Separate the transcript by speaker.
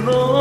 Speaker 1: No.